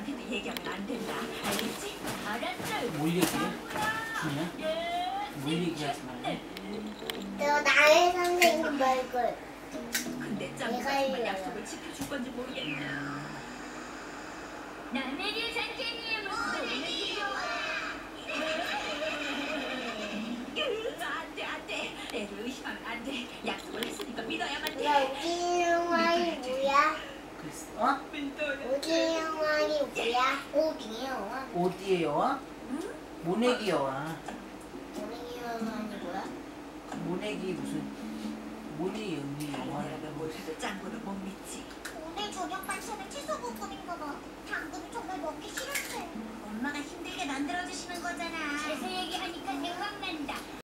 너한테도 얘기하면 안 된다. 알겠지? 알았어. 뭘 얘기해? 준이야? 뭘 뭐 예. 얘기하지 말래? 네. 너 나의 선생님 말고. 근데 짱이가 약속을 지켜줄 건지 모르겠네. 남에게 선생님 오늘 안돼 안돼 안돼 약속을 했으니까 믿어야만 돼. 여기 와이 네, 뭐야? 글쎄. 어? 우리 뭐야? 우기 영화? 어디에 여와? 모내기 여와. 우기 영화이 뭐야? 모내기 무슨 모니